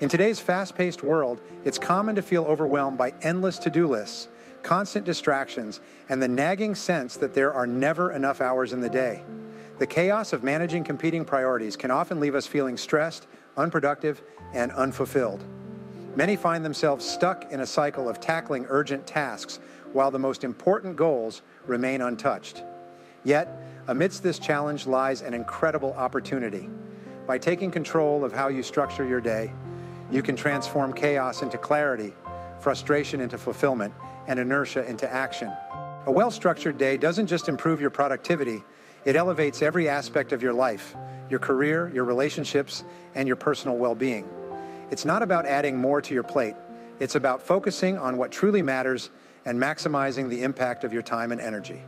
In today's fast paced world, it's common to feel overwhelmed by endless to do lists, constant distractions, and the nagging sense that there are never enough hours in the day. The chaos of managing competing priorities can often leave us feeling stressed, unproductive, and unfulfilled. Many find themselves stuck in a cycle of tackling urgent tasks while the most important goals remain untouched. Yet, amidst this challenge lies an incredible opportunity. By taking control of how you structure your day, you can transform chaos into clarity, frustration into fulfillment, and inertia into action. A well-structured day doesn't just improve your productivity, it elevates every aspect of your life, your career, your relationships, and your personal well-being. It's not about adding more to your plate. It's about focusing on what truly matters and maximizing the impact of your time and energy.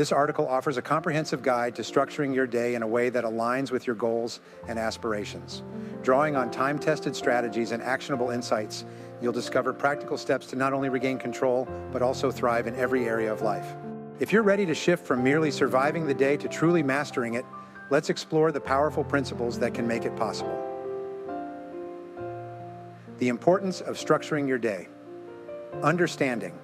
This article offers a comprehensive guide to structuring your day in a way that aligns with your goals and aspirations. Drawing on time-tested strategies and actionable insights, you'll discover practical steps to not only regain control, but also thrive in every area of life. If you're ready to shift from merely surviving the day to truly mastering it, let's explore the powerful principles that can make it possible. The importance of structuring your day. Understanding.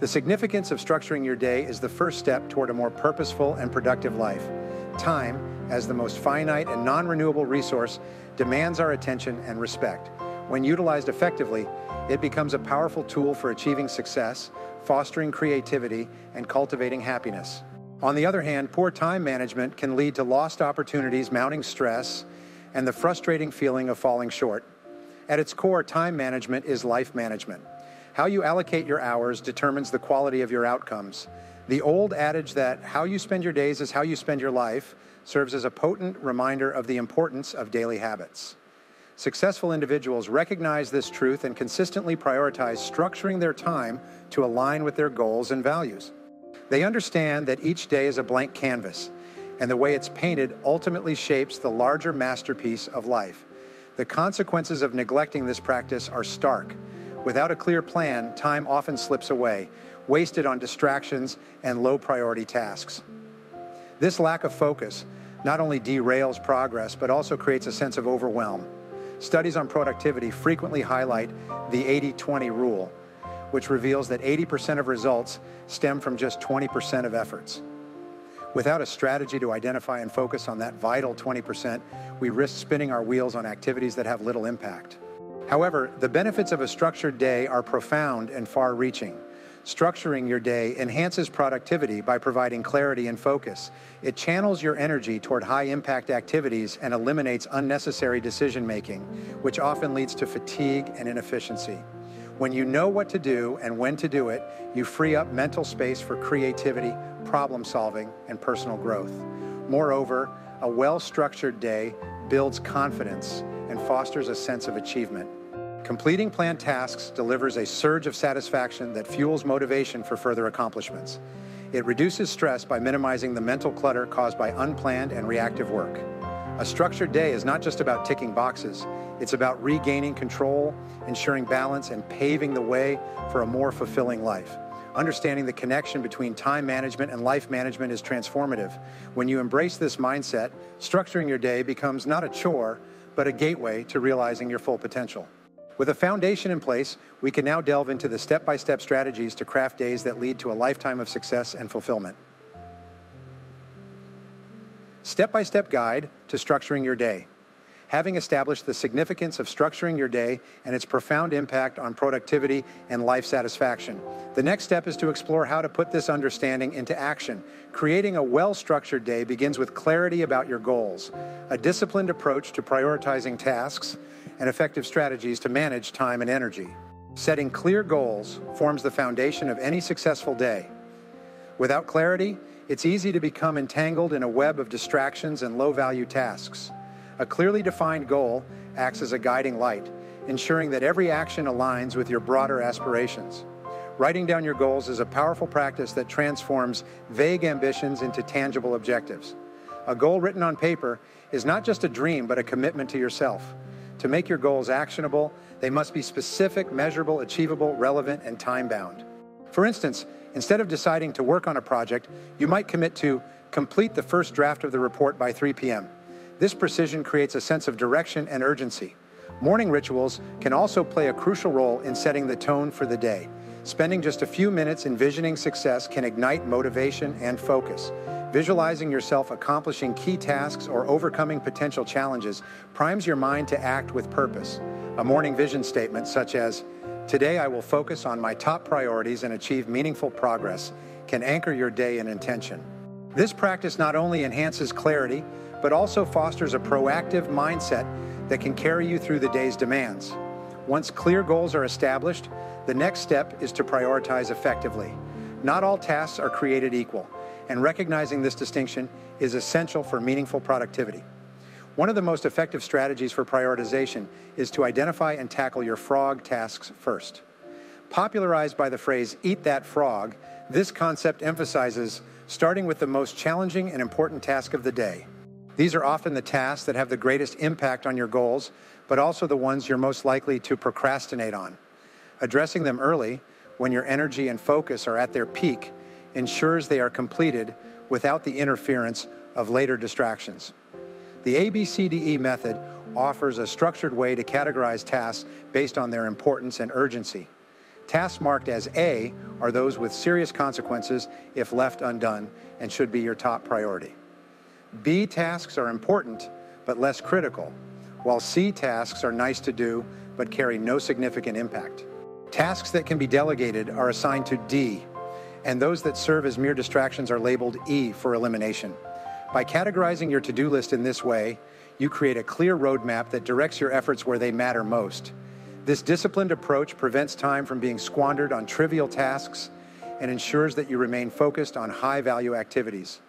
The significance of structuring your day is the first step toward a more purposeful and productive life. Time, as the most finite and non-renewable resource, demands our attention and respect. When utilized effectively, it becomes a powerful tool for achieving success, fostering creativity, and cultivating happiness. On the other hand, poor time management can lead to lost opportunities, mounting stress, and the frustrating feeling of falling short. At its core, time management is life management. How you allocate your hours determines the quality of your outcomes. The old adage that how you spend your days is how you spend your life serves as a potent reminder of the importance of daily habits. Successful individuals recognize this truth and consistently prioritize structuring their time to align with their goals and values. They understand that each day is a blank canvas, and the way it's painted ultimately shapes the larger masterpiece of life. The consequences of neglecting this practice are stark, Without a clear plan, time often slips away, wasted on distractions and low priority tasks. This lack of focus not only derails progress, but also creates a sense of overwhelm. Studies on productivity frequently highlight the 80-20 rule, which reveals that 80% of results stem from just 20% of efforts. Without a strategy to identify and focus on that vital 20%, we risk spinning our wheels on activities that have little impact. However, the benefits of a structured day are profound and far-reaching. Structuring your day enhances productivity by providing clarity and focus. It channels your energy toward high-impact activities and eliminates unnecessary decision-making, which often leads to fatigue and inefficiency. When you know what to do and when to do it, you free up mental space for creativity, problem solving, and personal growth. Moreover, a well-structured day builds confidence and fosters a sense of achievement. Completing planned tasks delivers a surge of satisfaction that fuels motivation for further accomplishments. It reduces stress by minimizing the mental clutter caused by unplanned and reactive work. A structured day is not just about ticking boxes. It's about regaining control, ensuring balance, and paving the way for a more fulfilling life. Understanding the connection between time management and life management is transformative. When you embrace this mindset, structuring your day becomes not a chore, but a gateway to realizing your full potential. With a foundation in place, we can now delve into the step-by-step strategies to craft days that lead to a lifetime of success and fulfillment. Step-by-step guide to structuring your day having established the significance of structuring your day and its profound impact on productivity and life satisfaction. The next step is to explore how to put this understanding into action. Creating a well-structured day begins with clarity about your goals, a disciplined approach to prioritizing tasks, and effective strategies to manage time and energy. Setting clear goals forms the foundation of any successful day. Without clarity, it's easy to become entangled in a web of distractions and low-value tasks. A clearly defined goal acts as a guiding light, ensuring that every action aligns with your broader aspirations. Writing down your goals is a powerful practice that transforms vague ambitions into tangible objectives. A goal written on paper is not just a dream, but a commitment to yourself. To make your goals actionable, they must be specific, measurable, achievable, relevant, and time-bound. For instance, instead of deciding to work on a project, you might commit to complete the first draft of the report by 3 p.m. This precision creates a sense of direction and urgency. Morning rituals can also play a crucial role in setting the tone for the day. Spending just a few minutes envisioning success can ignite motivation and focus. Visualizing yourself accomplishing key tasks or overcoming potential challenges primes your mind to act with purpose. A morning vision statement such as, Today I will focus on my top priorities and achieve meaningful progress, can anchor your day in intention. This practice not only enhances clarity, but also fosters a proactive mindset that can carry you through the day's demands. Once clear goals are established, the next step is to prioritize effectively. Not all tasks are created equal, and recognizing this distinction is essential for meaningful productivity. One of the most effective strategies for prioritization is to identify and tackle your frog tasks first. Popularized by the phrase, eat that frog, this concept emphasizes starting with the most challenging and important task of the day. These are often the tasks that have the greatest impact on your goals, but also the ones you're most likely to procrastinate on. Addressing them early, when your energy and focus are at their peak, ensures they are completed without the interference of later distractions. The ABCDE method offers a structured way to categorize tasks based on their importance and urgency. Tasks marked as A are those with serious consequences if left undone and should be your top priority. B tasks are important, but less critical, while C tasks are nice to do, but carry no significant impact. Tasks that can be delegated are assigned to D, and those that serve as mere distractions are labeled E for elimination. By categorizing your to-do list in this way, you create a clear roadmap that directs your efforts where they matter most. This disciplined approach prevents time from being squandered on trivial tasks and ensures that you remain focused on high-value activities.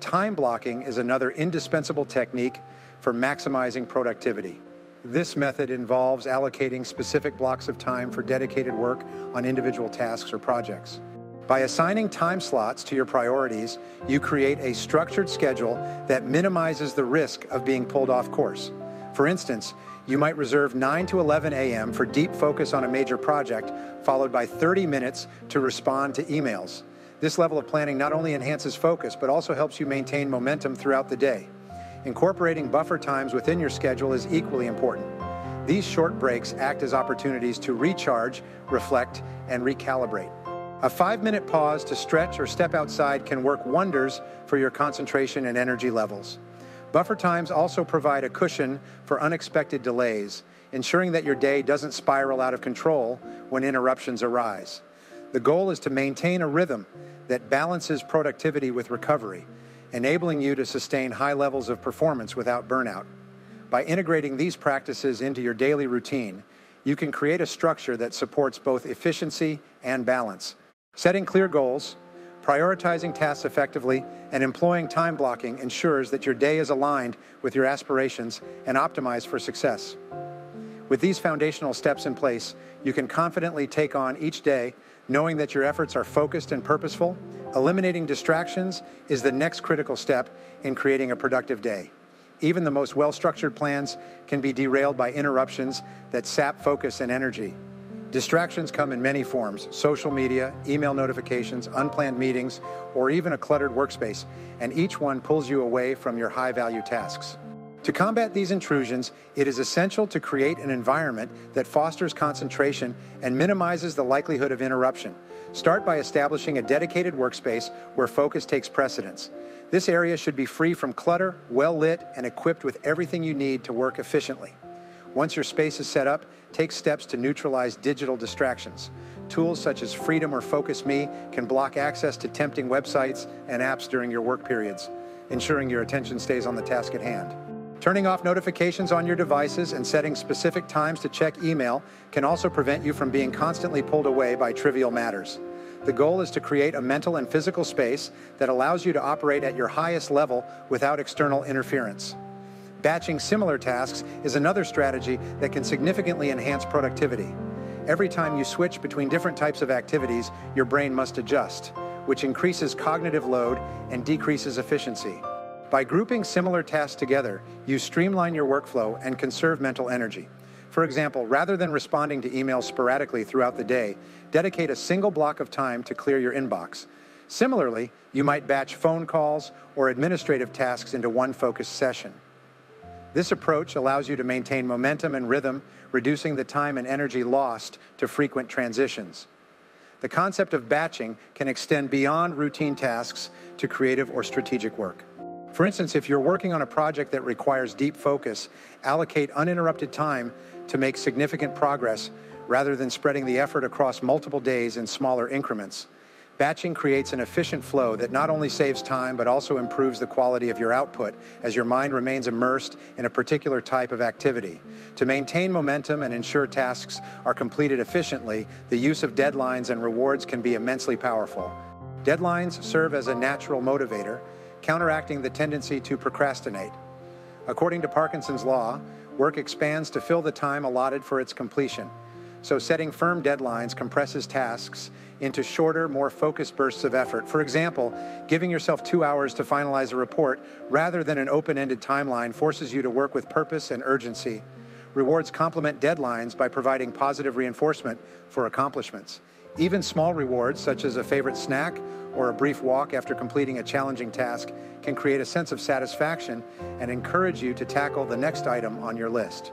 Time blocking is another indispensable technique for maximizing productivity. This method involves allocating specific blocks of time for dedicated work on individual tasks or projects. By assigning time slots to your priorities, you create a structured schedule that minimizes the risk of being pulled off course. For instance, you might reserve 9 to 11 a.m. for deep focus on a major project, followed by 30 minutes to respond to emails. This level of planning not only enhances focus, but also helps you maintain momentum throughout the day. Incorporating buffer times within your schedule is equally important. These short breaks act as opportunities to recharge, reflect, and recalibrate. A five-minute pause to stretch or step outside can work wonders for your concentration and energy levels. Buffer times also provide a cushion for unexpected delays, ensuring that your day doesn't spiral out of control when interruptions arise. The goal is to maintain a rhythm that balances productivity with recovery, enabling you to sustain high levels of performance without burnout. By integrating these practices into your daily routine, you can create a structure that supports both efficiency and balance. Setting clear goals, prioritizing tasks effectively, and employing time blocking ensures that your day is aligned with your aspirations and optimized for success. With these foundational steps in place, you can confidently take on each day knowing that your efforts are focused and purposeful. Eliminating distractions is the next critical step in creating a productive day. Even the most well-structured plans can be derailed by interruptions that sap focus and energy. Distractions come in many forms, social media, email notifications, unplanned meetings, or even a cluttered workspace, and each one pulls you away from your high-value tasks. To combat these intrusions, it is essential to create an environment that fosters concentration and minimizes the likelihood of interruption. Start by establishing a dedicated workspace where focus takes precedence. This area should be free from clutter, well lit, and equipped with everything you need to work efficiently. Once your space is set up, take steps to neutralize digital distractions. Tools such as Freedom or Focus Me can block access to tempting websites and apps during your work periods, ensuring your attention stays on the task at hand. Turning off notifications on your devices and setting specific times to check email can also prevent you from being constantly pulled away by trivial matters. The goal is to create a mental and physical space that allows you to operate at your highest level without external interference. Batching similar tasks is another strategy that can significantly enhance productivity. Every time you switch between different types of activities, your brain must adjust, which increases cognitive load and decreases efficiency. By grouping similar tasks together, you streamline your workflow and conserve mental energy. For example, rather than responding to emails sporadically throughout the day, dedicate a single block of time to clear your inbox. Similarly, you might batch phone calls or administrative tasks into one focused session. This approach allows you to maintain momentum and rhythm, reducing the time and energy lost to frequent transitions. The concept of batching can extend beyond routine tasks to creative or strategic work. For instance, if you're working on a project that requires deep focus, allocate uninterrupted time to make significant progress rather than spreading the effort across multiple days in smaller increments. Batching creates an efficient flow that not only saves time but also improves the quality of your output as your mind remains immersed in a particular type of activity. To maintain momentum and ensure tasks are completed efficiently, the use of deadlines and rewards can be immensely powerful. Deadlines serve as a natural motivator, counteracting the tendency to procrastinate. According to Parkinson's law, work expands to fill the time allotted for its completion. So setting firm deadlines compresses tasks into shorter, more focused bursts of effort. For example, giving yourself two hours to finalize a report rather than an open-ended timeline forces you to work with purpose and urgency. Rewards complement deadlines by providing positive reinforcement for accomplishments. Even small rewards, such as a favorite snack or a brief walk after completing a challenging task, can create a sense of satisfaction and encourage you to tackle the next item on your list.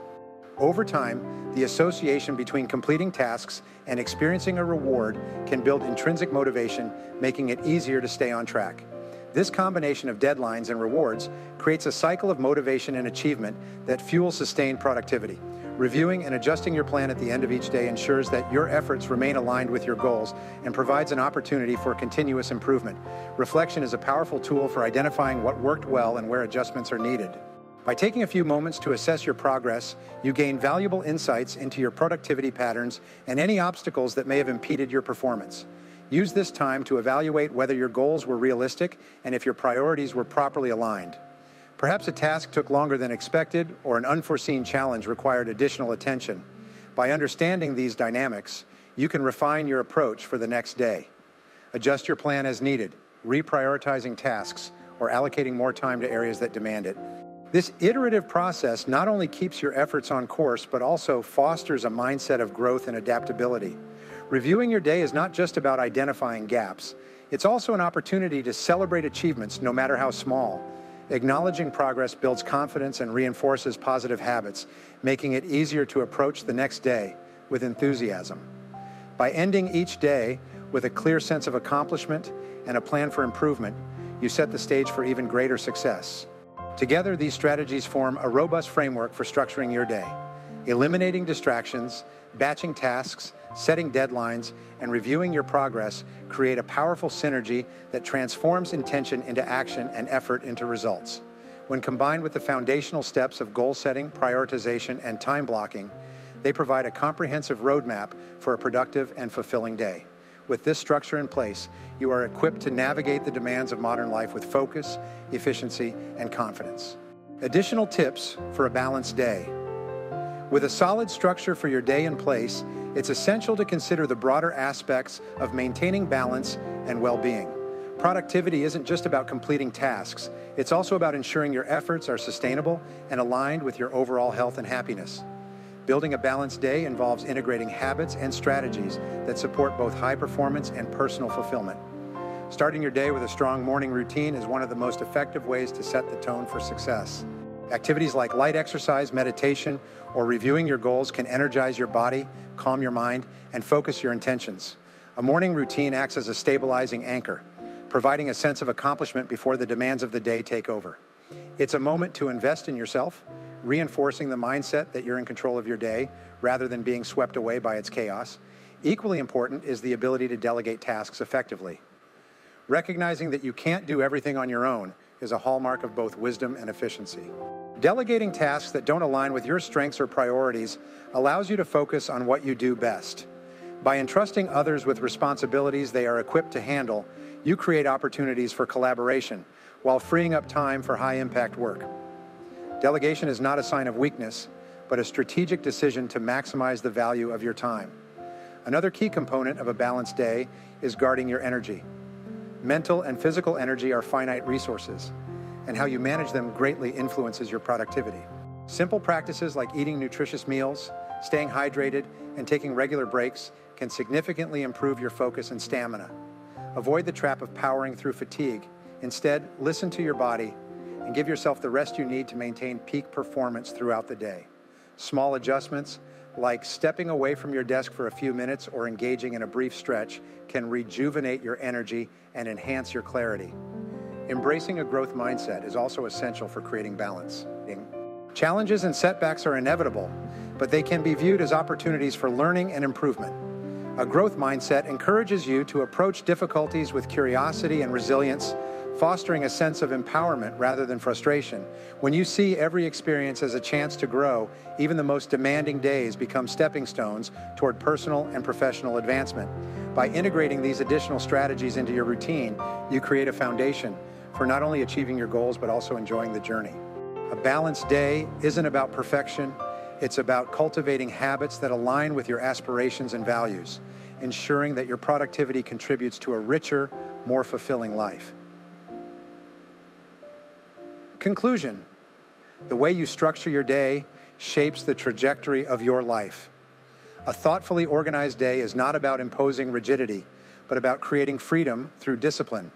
Over time, the association between completing tasks and experiencing a reward can build intrinsic motivation, making it easier to stay on track. This combination of deadlines and rewards creates a cycle of motivation and achievement that fuels sustained productivity. Reviewing and adjusting your plan at the end of each day ensures that your efforts remain aligned with your goals and provides an opportunity for continuous improvement. Reflection is a powerful tool for identifying what worked well and where adjustments are needed. By taking a few moments to assess your progress, you gain valuable insights into your productivity patterns and any obstacles that may have impeded your performance. Use this time to evaluate whether your goals were realistic and if your priorities were properly aligned. Perhaps a task took longer than expected or an unforeseen challenge required additional attention. By understanding these dynamics, you can refine your approach for the next day. Adjust your plan as needed, reprioritizing tasks or allocating more time to areas that demand it. This iterative process not only keeps your efforts on course, but also fosters a mindset of growth and adaptability. Reviewing your day is not just about identifying gaps. It's also an opportunity to celebrate achievements, no matter how small. Acknowledging progress builds confidence and reinforces positive habits, making it easier to approach the next day with enthusiasm. By ending each day with a clear sense of accomplishment and a plan for improvement, you set the stage for even greater success. Together, these strategies form a robust framework for structuring your day, eliminating distractions, batching tasks, setting deadlines, and reviewing your progress create a powerful synergy that transforms intention into action and effort into results. When combined with the foundational steps of goal setting, prioritization, and time blocking, they provide a comprehensive roadmap for a productive and fulfilling day. With this structure in place, you are equipped to navigate the demands of modern life with focus, efficiency, and confidence. Additional tips for a balanced day. With a solid structure for your day in place, it's essential to consider the broader aspects of maintaining balance and well-being. Productivity isn't just about completing tasks, it's also about ensuring your efforts are sustainable and aligned with your overall health and happiness. Building a balanced day involves integrating habits and strategies that support both high performance and personal fulfillment. Starting your day with a strong morning routine is one of the most effective ways to set the tone for success. Activities like light exercise, meditation, or reviewing your goals can energize your body, calm your mind, and focus your intentions. A morning routine acts as a stabilizing anchor, providing a sense of accomplishment before the demands of the day take over. It's a moment to invest in yourself, reinforcing the mindset that you're in control of your day rather than being swept away by its chaos. Equally important is the ability to delegate tasks effectively. Recognizing that you can't do everything on your own is a hallmark of both wisdom and efficiency. Delegating tasks that don't align with your strengths or priorities allows you to focus on what you do best. By entrusting others with responsibilities they are equipped to handle, you create opportunities for collaboration while freeing up time for high-impact work. Delegation is not a sign of weakness, but a strategic decision to maximize the value of your time. Another key component of a balanced day is guarding your energy. Mental and physical energy are finite resources, and how you manage them greatly influences your productivity. Simple practices like eating nutritious meals, staying hydrated, and taking regular breaks can significantly improve your focus and stamina. Avoid the trap of powering through fatigue. Instead, listen to your body and give yourself the rest you need to maintain peak performance throughout the day. Small adjustments, like stepping away from your desk for a few minutes or engaging in a brief stretch, can rejuvenate your energy and enhance your clarity. Embracing a growth mindset is also essential for creating balance. Challenges and setbacks are inevitable, but they can be viewed as opportunities for learning and improvement. A growth mindset encourages you to approach difficulties with curiosity and resilience, fostering a sense of empowerment rather than frustration. When you see every experience as a chance to grow, even the most demanding days become stepping stones toward personal and professional advancement. By integrating these additional strategies into your routine, you create a foundation for not only achieving your goals, but also enjoying the journey. A balanced day isn't about perfection, it's about cultivating habits that align with your aspirations and values, ensuring that your productivity contributes to a richer, more fulfilling life. Conclusion The way you structure your day shapes the trajectory of your life. A thoughtfully organized day is not about imposing rigidity, but about creating freedom through discipline.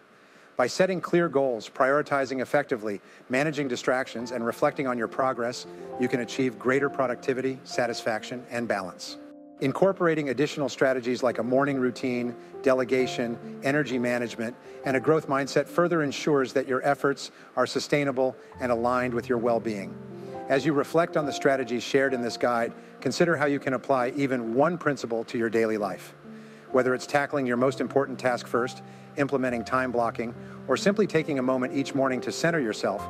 By setting clear goals, prioritizing effectively, managing distractions, and reflecting on your progress, you can achieve greater productivity, satisfaction, and balance. Incorporating additional strategies like a morning routine, delegation, energy management, and a growth mindset further ensures that your efforts are sustainable and aligned with your well-being. As you reflect on the strategies shared in this guide, consider how you can apply even one principle to your daily life. Whether it's tackling your most important task first, implementing time blocking, or simply taking a moment each morning to center yourself,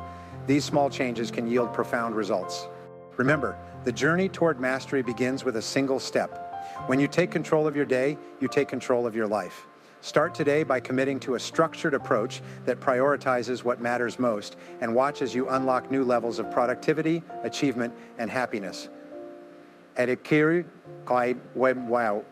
these small changes can yield profound results. Remember, the journey toward mastery begins with a single step. When you take control of your day, you take control of your life. Start today by committing to a structured approach that prioritizes what matters most and watch as you unlock new levels of productivity, achievement, and happiness. Edikiru Kai Web Wow.